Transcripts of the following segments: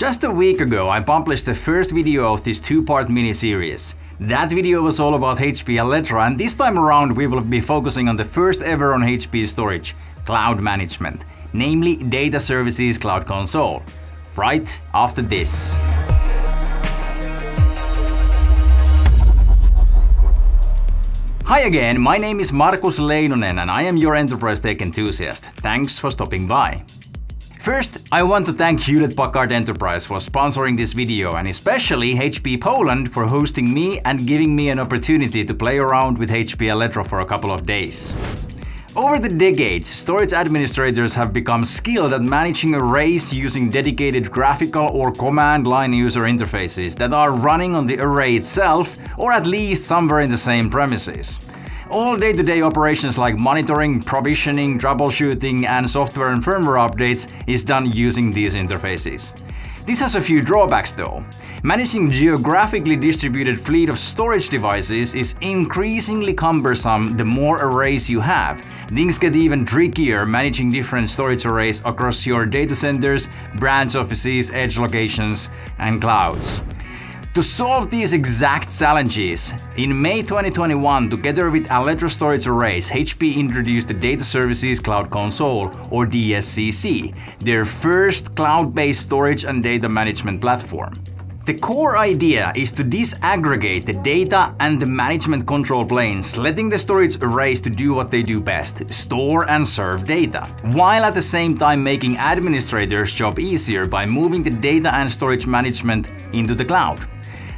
Just a week ago I published the first video of this two-part mini-series. That video was all about HP Alletra and this time around we will be focusing on the first ever on HP storage, cloud management, namely Data Services Cloud Console. Right after this. Hi again, my name is Markus Leinonen and I am your enterprise tech enthusiast. Thanks for stopping by. First, I want to thank Hewlett Packard Enterprise for sponsoring this video and especially HP Poland for hosting me and giving me an opportunity to play around with HP Alletra for a couple of days. Over the decades, storage administrators have become skilled at managing arrays using dedicated graphical or command line user interfaces that are running on the array itself or at least somewhere in the same premises. All day-to-day -day operations like monitoring, provisioning, troubleshooting, and software and firmware updates is done using these interfaces. This has a few drawbacks though. Managing geographically distributed fleet of storage devices is increasingly cumbersome the more arrays you have. Things get even trickier managing different storage arrays across your data centers, branch offices, edge locations, and clouds. To solve these exact challenges, in May 2021, together with Alletra Storage Arrays, HP introduced the Data Services Cloud Console, or DSCC, their first cloud-based storage and data management platform. The core idea is to disaggregate the data and the management control planes, letting the storage arrays to do what they do best, store and serve data, while at the same time making administrators' job easier by moving the data and storage management into the cloud.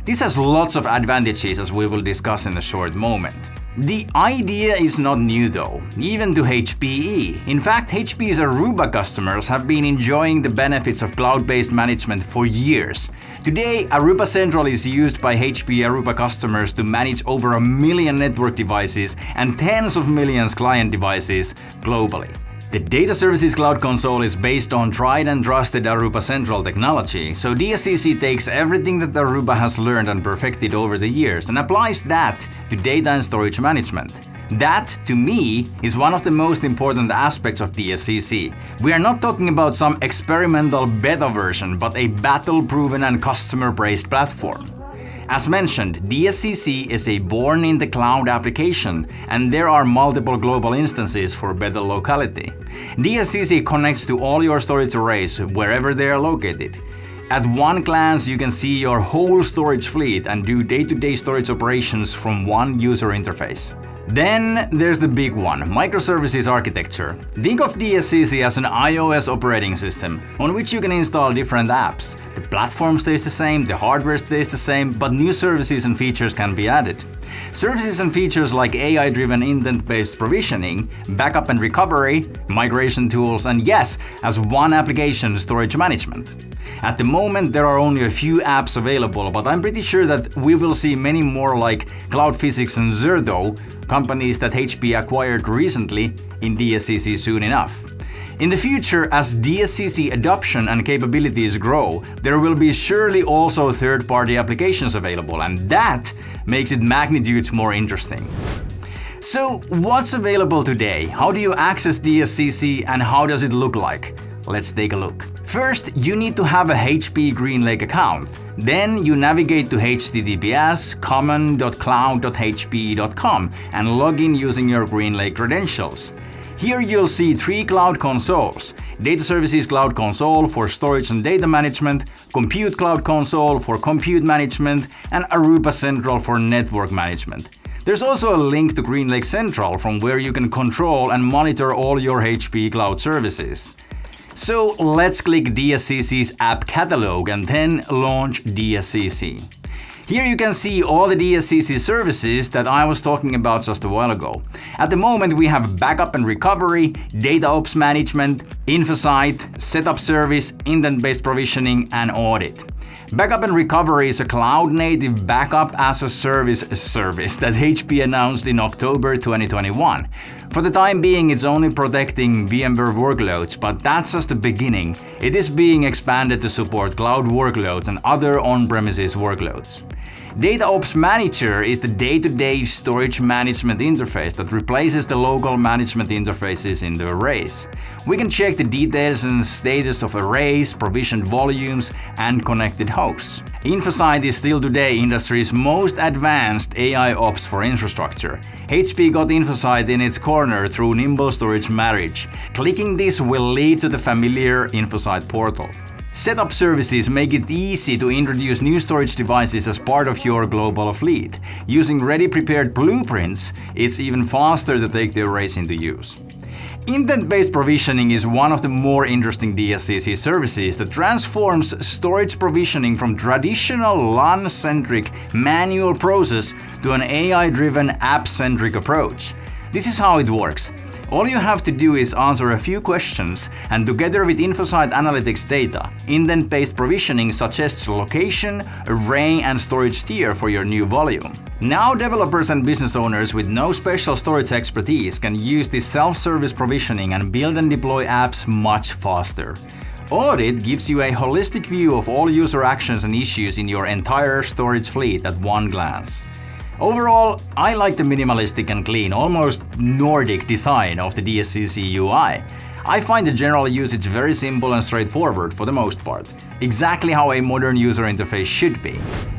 This has lots of advantages as we will discuss in a short moment. The idea is not new though, even to HPE. In fact, HPE's Aruba customers have been enjoying the benefits of cloud-based management for years. Today, Aruba Central is used by HPE Aruba customers to manage over a million network devices and tens of millions client devices globally. The Data Services Cloud Console is based on tried and trusted Aruba Central technology, so DSCC takes everything that Aruba has learned and perfected over the years and applies that to data and storage management. That, to me, is one of the most important aspects of DSCC. We are not talking about some experimental beta version, but a battle-proven and customer-praised platform. As mentioned, DSCC is a born-in-the-cloud application, and there are multiple global instances for better locality. DSCC connects to all your storage arrays wherever they are located. At one glance, you can see your whole storage fleet and do day-to-day -day storage operations from one user interface. Then there's the big one, microservices architecture. Think of DSCC as an iOS operating system, on which you can install different apps. The platform stays the same, the hardware stays the same, but new services and features can be added. Services and features like AI-driven intent-based provisioning, backup and recovery, migration tools, and yes, as one application, storage management. At the moment there are only a few apps available, but I'm pretty sure that we will see many more like CloudPhysics and Zerto, companies that HP acquired recently in DSCC soon enough. In the future, as DSCC adoption and capabilities grow, there will be surely also third-party applications available, and that makes it magnitudes more interesting. So what's available today? How do you access DSCC and how does it look like? Let's take a look. First, you need to have a HP GreenLake account. Then you navigate to https common.cloud.hp.com and log in using your GreenLake credentials. Here you'll see three cloud consoles, Data Services Cloud Console for storage and data management, Compute Cloud Console for compute management, and Aruba Central for network management. There's also a link to GreenLake Central from where you can control and monitor all your HP cloud services. So let's click DSCC's app catalog and then launch DSCC. Here you can see all the DSCC services that I was talking about just a while ago. At the moment we have backup and recovery, data ops management, InfoSight, setup service, intent-based provisioning, and audit. Backup and Recovery is a cloud-native backup as a service service that HP announced in October 2021. For the time being, it's only protecting VMware workloads, but that's just the beginning. It is being expanded to support cloud workloads and other on-premises workloads. Data Ops Manager is the day-to-day storage management interface that replaces the local management interfaces in the arrays. We can check the details and status of arrays, provisioned volumes, and connected hosts. InfoSight is still today industry's most advanced AI ops for infrastructure. HP got InfoSight in its corner through Nimble Storage Marriage. Clicking this will lead to the familiar InfoSight portal. Setup services make it easy to introduce new storage devices as part of your global fleet. Using ready prepared blueprints, it's even faster to take the arrays into use. Intent-based provisioning is one of the more interesting DSCC services that transforms storage provisioning from traditional LUN-centric manual process to an AI-driven app-centric approach. This is how it works. All you have to do is answer a few questions, and together with InfoSight Analytics data, intent-based provisioning suggests location, array, and storage tier for your new volume. Now developers and business owners with no special storage expertise can use this self-service provisioning and build and deploy apps much faster. Audit gives you a holistic view of all user actions and issues in your entire storage fleet at one glance. Overall, I like the minimalistic and clean, almost Nordic design of the DSCC UI. I find the general usage very simple and straightforward for the most part. Exactly how a modern user interface should be.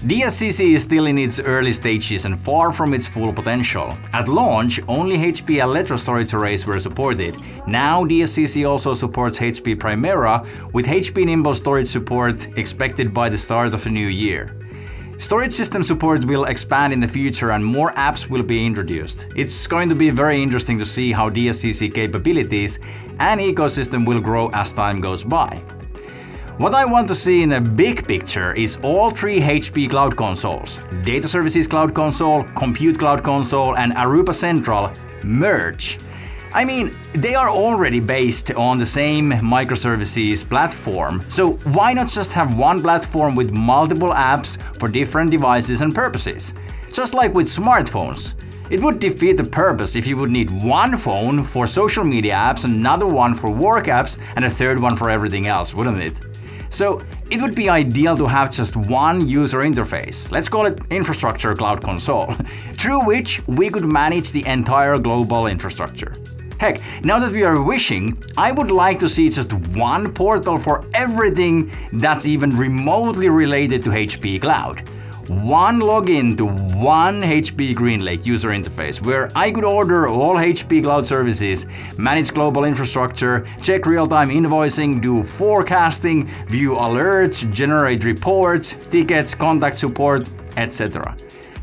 DSCC is still in its early stages and far from its full potential. At launch, only HP Alletra storage arrays were supported. Now DSCC also supports HP Primera, with HP Nimble storage support expected by the start of the new year. Storage system support will expand in the future and more apps will be introduced. It's going to be very interesting to see how DSCC capabilities and ecosystem will grow as time goes by. What I want to see in a big picture is all three HP Cloud Consoles, Data Services Cloud Console, Compute Cloud Console and Aruba Central merge I mean, they are already based on the same microservices platform, so why not just have one platform with multiple apps for different devices and purposes? Just like with smartphones. It would defeat the purpose if you would need one phone for social media apps, another one for work apps, and a third one for everything else, wouldn't it? So it would be ideal to have just one user interface, let's call it Infrastructure Cloud Console, through which we could manage the entire global infrastructure. Heck, now that we are wishing, I would like to see just one portal for everything that's even remotely related to HP Cloud. One login to one HP GreenLake user interface where I could order all HP Cloud services, manage global infrastructure, check real-time invoicing, do forecasting, view alerts, generate reports, tickets, contact support, etc.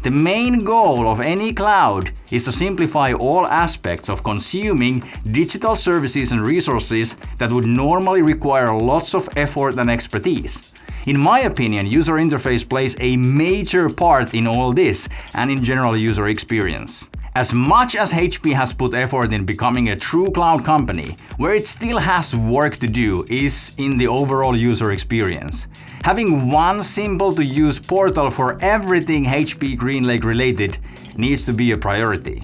The main goal of any cloud is to simplify all aspects of consuming digital services and resources that would normally require lots of effort and expertise. In my opinion, user interface plays a major part in all this and in general user experience. As much as HP has put effort in becoming a true cloud company, where it still has work to do is in the overall user experience. Having one simple to use portal for everything HP GreenLake related needs to be a priority.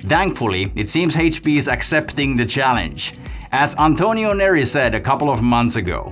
Thankfully, it seems HP is accepting the challenge. As Antonio Neri said a couple of months ago,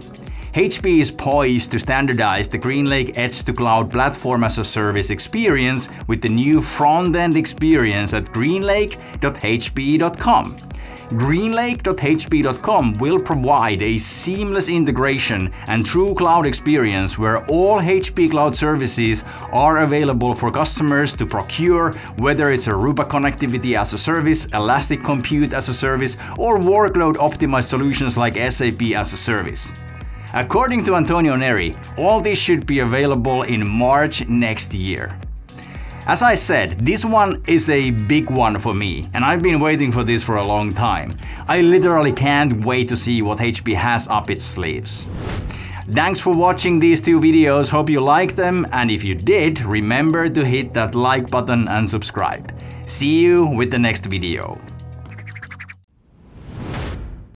HP is poised to standardize the GreenLake Edge to Cloud platform as a service experience with the new front-end experience at greenlake.hpe.com. GreenLake.hpe.com will provide a seamless integration and true cloud experience where all HP Cloud services are available for customers to procure, whether it's a Aruba Connectivity as a service, Elastic Compute as a service, or workload optimized solutions like SAP as a service. According to Antonio Neri, all this should be available in March next year. As I said, this one is a big one for me, and I've been waiting for this for a long time. I literally can't wait to see what HP has up its sleeves. Thanks for watching these two videos, hope you liked them, and if you did, remember to hit that like button and subscribe. See you with the next video.